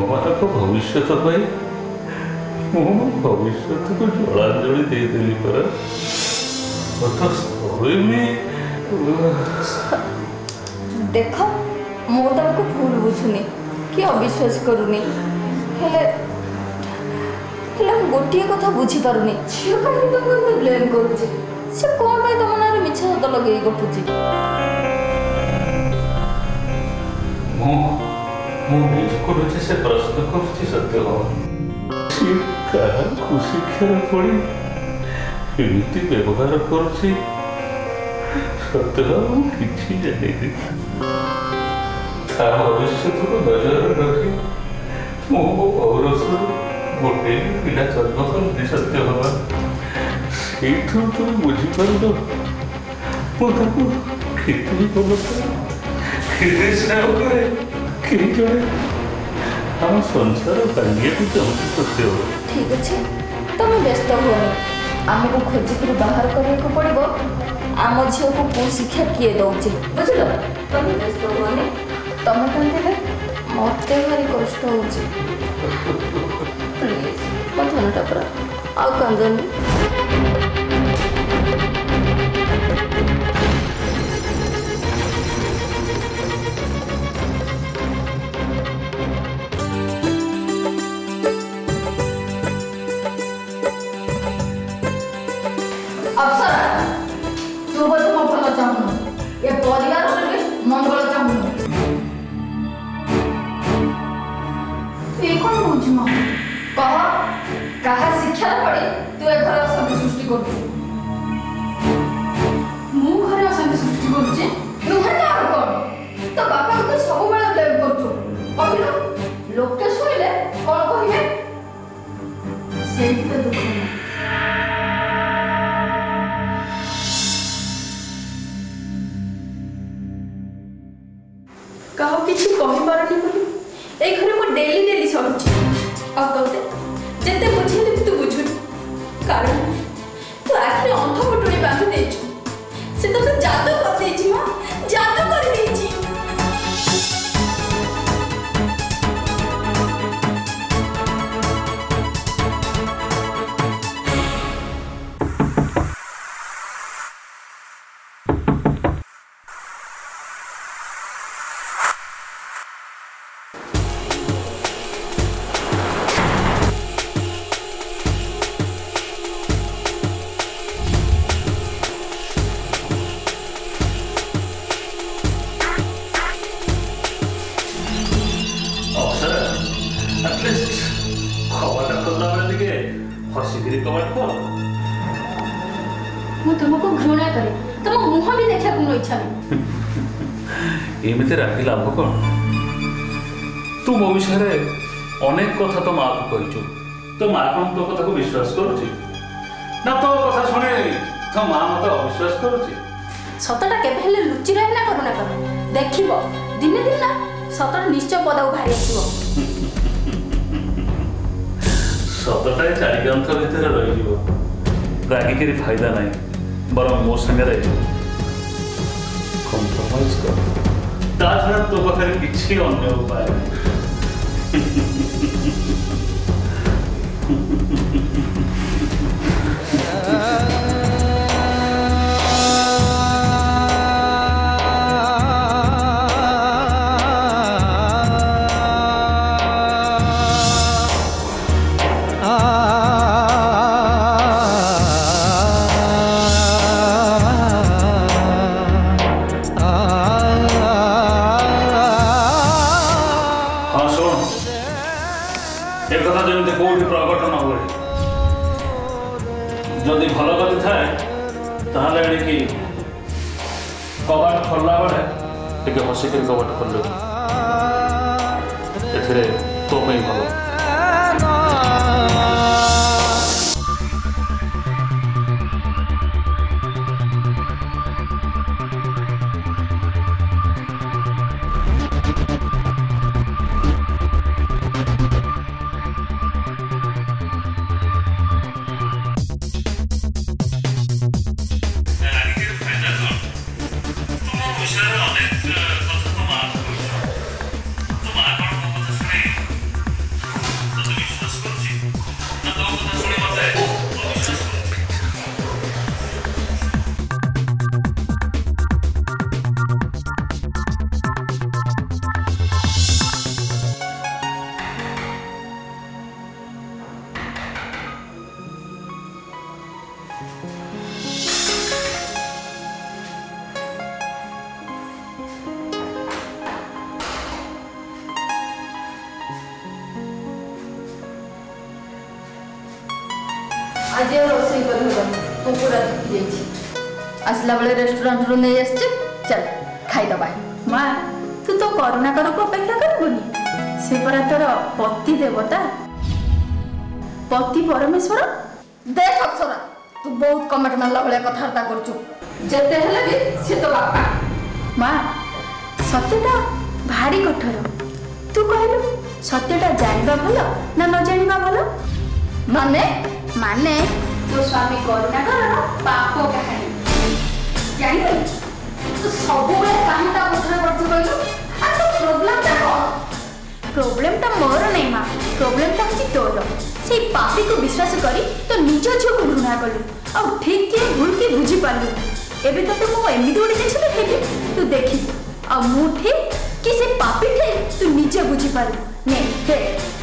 মোহামারকু ಭವಿಷ್ಯದ ପାଇଁ ମୁଁ ମୋ ଭବିଷ୍ୟତକୁ ଜଳାଞ୍ଜଳି ଦେଇଦେଲି ପରା ଗତ ଶୋଇବି ଦେଖ ମୁଁ ତାକୁ ଭୁଲ ବୁଝୁନି କି ଅବିଶ୍ୱାସ କରୁନି ହେଲେ ହେଲେ ମୁଁ ଗୋଟିଏ କଥା ବୁଝିପାରୁନି ଝିଅ କାହିଁକି ତମକୁ ଏମିତି ବ୍ଲେମ୍ କରୁଛି ସେ କ'ଣ ପାଇଁ ତମ ନାଁରେ ମିଛ ସତ ଲଗେଇ ଗପୁଛି ମୁଁ ମୁଁ ବିଟ୍ କରୁଛି ସେ ପ୍ରଶ୍ନ କରୁଛି ସତ୍ୟ କାହାକୁ ଶିକ୍ଷାରେ ପଡ଼ି ଏମିତି ବ୍ୟବହାର କରୁଛି ସତ୍ୟ ମୁଁ କିଛି ଜାଣିନି ତା ଭବିଷ୍ୟତକୁ ନଜରରେ ରଖି ମୁଁ ମୋ ପୌରସରୁ ଗୋଟିଏ ପିଲା ଜନ୍ମ କଲି ସତ୍ୟ ହବା ସେଇଠୁ ତୁ ବୁଝିପାରିଲ ମୁଁ ତାକୁ କେତେ ଭଲ କରେ କେତେ ସ୍ନେହ କରେ কিরিজনে আমার ସଂସାର ଭାଙ୍ଗିବାକୁ ଚାହୁଁଛି ସତ୍ୟ ଠିକ୍ ଅଛି ତମେ ବ୍ୟସ୍ତ ହୁଅନି ଆମକୁ ଖୋଜିକିରି ବାହାର କରିବାକୁ ପଡ଼ିବ ଆମ ଝିଅକୁ କୋଉ ଶିକ୍ଷା କିଏ ଦଉଛି ବୁଝିଲ ତମେ ବ୍ୟସ୍ତ ହୁଅନି ତମେ କାନ୍ଦିଲେ ମୋତେ ଭାରି କଷ୍ଟ ହେଉଛି ପ୍ଲିଜ୍ ମୋ ଧନଟା ପୁରା ଆଉ କାନ୍ଦନି କାହା ଶିକ୍ଷାରେ ପଡ଼ି ତୁ ଏ ଘର ଅଶାନ୍ତି ସୃଷ୍ଟି କରୁଛୁ ମୁଁ ଘରେ ଅଶାନ୍ତି ସୃଷ୍ଟି କରୁଛି ନୁହେଁ ତ ଆଉ କ'ଣ ତୋ ବାପାକୁ ତୁ ସବୁବେଳେ ବ୍ଲେମ୍ କରୁଛୁ କହିଲୁ ଲୋକେ ଶୁଣିଲେ କ'ଣ କହିବେ ସେଇଠି ତ ଦୁଃଖ କାହାକୁ କିଛି କହିପାରୁନି ବୋଲି ଏ ଘରେ ମୁଁ ଡେଲି ଡେଲି ସରୁଛି ଆଉ ତୋତେ ଯେତେ current ଧୀରେ କମାଡ଼ିବ ମୁଁ ତୁମକୁ ଘୃଣା କରେ ତମ ମୁହଁ ବି ଦେଖିବାକୁ ମୋର ଇଚ୍ଛା ନାହିଁ ଏମିତି ରାତି ଲାଭ କ'ଣ ତୁ ମୋ ବିଷୟରେ ଅନେକ କଥା ତୋ ମାଆକୁ କହିଛୁ ତୋ ମାଆ କ'ଣ ତୋ କଥାକୁ ବିଶ୍ୱାସ କରୁଛି ନା ତୋ କଥା ଶୁଣେ ତୋ ମାଆ ମୋତେ ଅବିଶ୍ୱାସ କରୁଛି ସତଟା କେବେ ହେଲେ ଲୁଚି ରହେ ନା କରୁନା କର ଦେଖିବ ଦିନେ ଦିନ ସତଟା ନିଶ୍ଚୟ ପଦାକୁ ବାହାରି ଆସିବ ପ୍ରାୟ ଚାରି ଗ୍ରନ୍ଥ ଭିତରେ ରହିଯିବ ରାଗିକିରି ଫାଇଦା ନାହିଁ ବରଂ ମୋ ସାଙ୍ଗରେ କମ୍ପ୍ରମାଇଜ୍ କର ତା ଛଡ଼ା ତୋ ପାଖରେ କିଛି ଅନ୍ୟ ଉପାୟ যায় তাহলে এটা কি কবাট খোলা ବେଳେ ଟିକେ ହସିକି କବାଟ ଖୋଲିବ ଏଥିରେ ତୋ ପାଇଁ ଭଲ going on there? আজ আর রসই করি হল কুকুর আটকে যাইছি আসলা বেলে রেস্টুরান্টরু নিয়ে আসছে চল খাইদবা মা তু তো করোনা করুক অপেক্ষা করবুনি সে পরা তোর পতি দেবতা পতি পরমেশ্বর দেখ অপসরা তু বহুত কমেট মারলা ভাবে কথাবার্তা করছু যেতে হলে বি সে তো বাপা মা সত্যটা ভারি কঠোর তু কহিলু সত্যটা জানিবা ভালো না ন জানিবা ভালো মানে ମାନେ ତୋ ସ୍ୱାମୀ କରୁଣାକରର ପାପ କାହାଣୀ ଜାଣିଲୁ ତୁ ସବୁବେଳେ କାହିଁ ତା ପଛରେ ପଡ଼ଛୁ କହିଲୁ ଆଚ୍ଛା ପ୍ରୋବ୍ଲେମଟା କ'ଣ ପ୍ରୋବ୍ଲେମଟା ମୋର ନାହିଁ ମା ପ୍ରୋବ୍ଲେମଟା ହେଉଛି ତୋର ସେଇ ପାପିକୁ ବିଶ୍ୱାସ କରି ତୋ ନିଜ ଝିଅକୁ ଘୃଣା କଲୁ ଆଉ ଠିକ୍ କିଏ ଭୁଲ କିଏ ବୁଝିପାରିଲୁ ଏବେ ତତେ ମୁଁ ଏମିତି ଗୋଟେ ଜିନିଷ ଦେଖେଇବି ତୁ ଦେଖିବୁ ଆଉ ମୁଁ ଠିକ୍ କି ସେ ପାପି ଠିକ୍ ତୁ ନିଜେ ବୁଝିପାରିବୁ ନେ ଦେଖ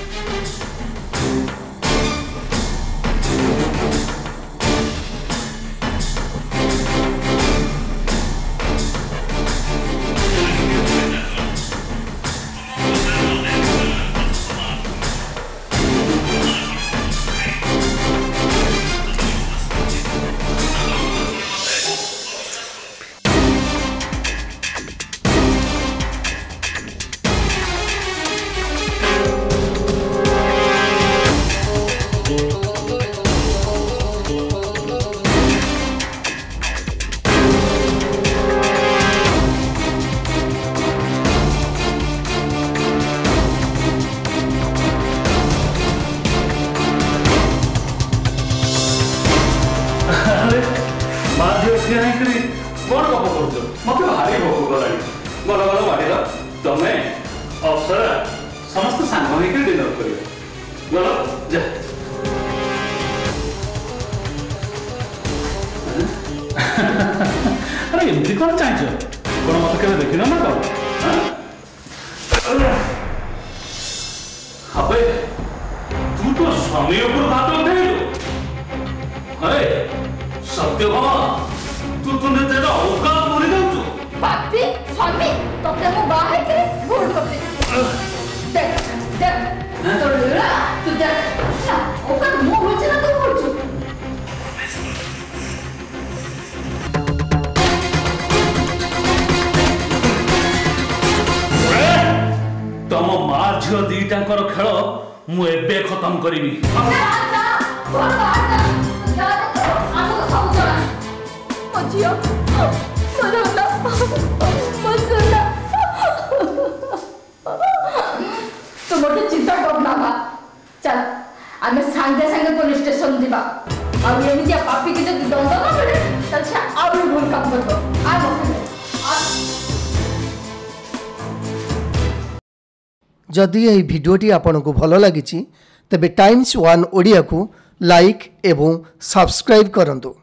আমাকে ডিনার করবে বলো যা আরে এমনি কଣ চাইছ কোন মতো কেবে দেখিল না তো আবে তুই তো স্বামী উপর হাত উঠাইল আরে সত্যভামা তুই তো নিজের অকাল মরে যাচ্ছ পাপি স্বামী তোকে মু বাহাইতে ভুল করবি দেখ ତମ ମା ଝିଅ ଦିଟାଙ୍କର ଖେଳ ମୁଁ ଏବେ ଖତମ କରିବି ಬಾ ಅವ್ರು ಏನಿದೆಯಾ ಪಾಪಿಗೆ ಜೊತೆ ಒಂದೊಂದ್ರೆ ತಲುಸ ಅವ್ರು ರೂಮ್ ಕಪ್ಪಬೇಕು ಆ ଯଦି ଏହି ଭିଡ଼ିଓଟି ଆପଣଙ୍କୁ ଭଲ ଲାଗିଛି ତେବେ ଟାଇମ୍ସ ୱାନ୍ ଓଡ଼ିଆକୁ ଲାଇକ୍ ଏବଂ ସବସ୍କ୍ରାଇବ୍ କରନ୍ତୁ